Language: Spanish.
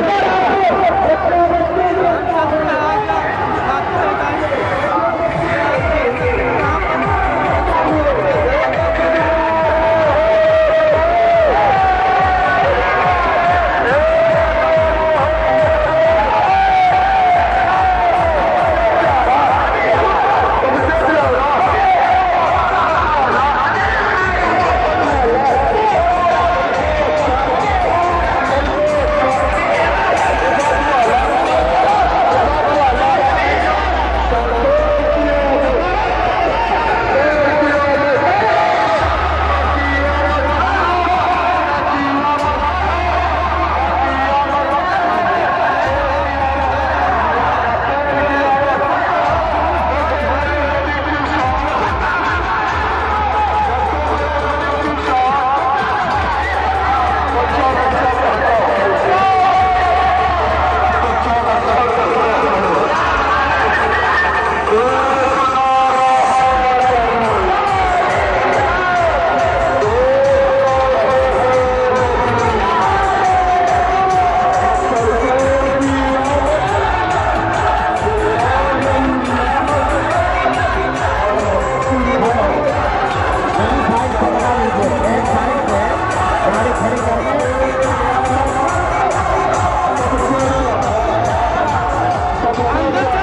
¡Vamos! Let's go.